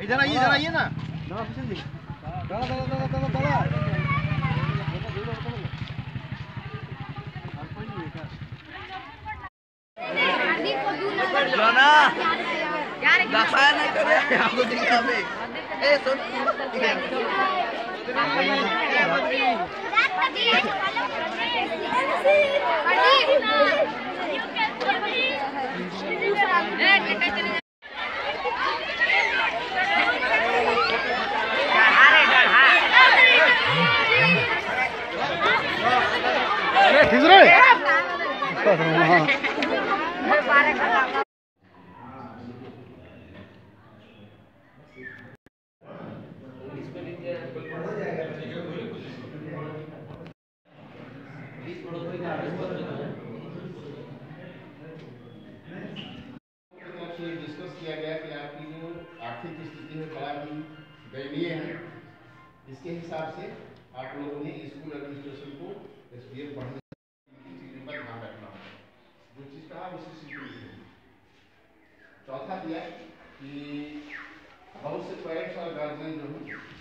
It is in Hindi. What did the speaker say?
इधर आइए इधर आइए ना। करे डिस्कस किया गया कि आपकी जो आर्थिक स्थिति है बड़ा ही दयनीय है इसके हिसाब से आप लोगों ने स्कूल को लिखेंगे चौथा दिया कि बहुत से पेरेंट्स और गार्जियन जो हैं